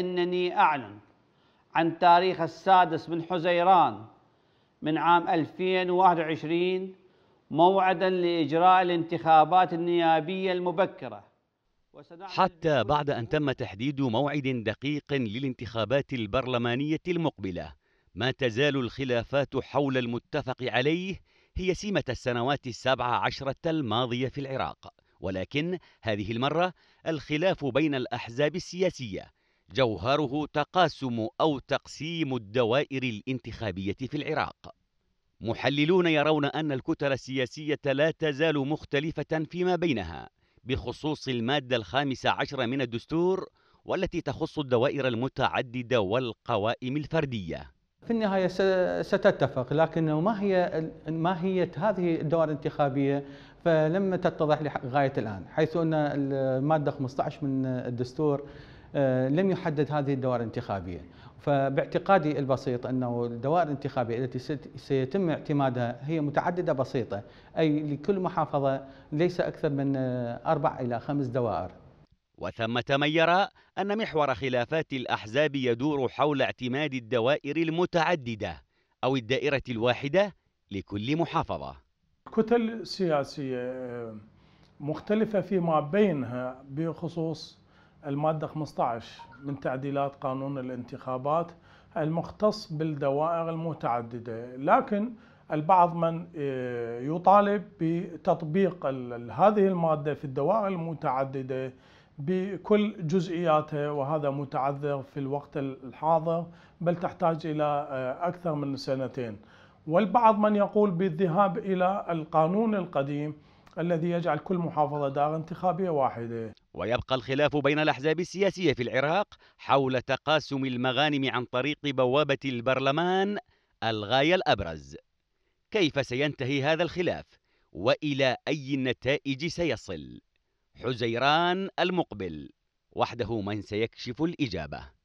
إنني أعلن عن تاريخ السادس من حزيران من عام 2021 موعدا لإجراء الانتخابات النيابية المبكرة. حتى بعد أن تم تحديد موعد دقيق للانتخابات البرلمانية المقبلة ما تزال الخلافات حول المتفق عليه هي سمة السنوات السبع عشرة الماضية في العراق. ولكن هذه المرة الخلاف بين الأحزاب السياسية جوهره تقاسم أو تقسيم الدوائر الانتخابية في العراق. محللون يرون أن الكتل السياسية لا تزال مختلفة فيما بينها بخصوص المادة الخامسة عشر من الدستور والتي تخص الدوائر المتعددة والقوائم الفردية. في النهاية ستتفق لكن ما هي ماهية هذه الدوائر الانتخابية؟ فلم تتضح لغاية الآن حيث أن المادة 15 من الدستور لم يحدد هذه الدوائر الانتخابية. فباعتقادي البسيط أنه الدوائر الانتخابية التي سيتم اعتمادها هي متعددة بسيطة أي لكل محافظة ليس أكثر من آه، أربع إلى خمس دوائر. وثمة من يرى أن محور خلافات الأحزاب يدور حول اعتماد الدوائر المتعددة أو الدائرة الواحدة لكل محافظة. كتل سياسية آه، مختلفة فيما بينها بخصوص المادة 15 من تعديلات قانون الانتخابات المختص بالدوائر المتعددة. لكن البعض من آه، يطالب بتطبيق هذه المادة في الدوائر المتعددة بكل جزئياتها وهذا متعذر في الوقت الحاضر بل تحتاج إلى آه، أكثر من سنتين. والبعض من يقول بالذهاب إلى القانون القديم الذي يجعل كل محافظة دار انتخابية واحدة. ويبقى الخلاف بين الأحزاب السياسية في العراق حول تقاسم المغانم عن طريق بوابة البرلمان الغاية الأبرز. كيف سينتهي هذا الخلاف؟ وإلى أي النتائج سيصل؟ حزيران المقبل. وحده من سيكشف الإجابة.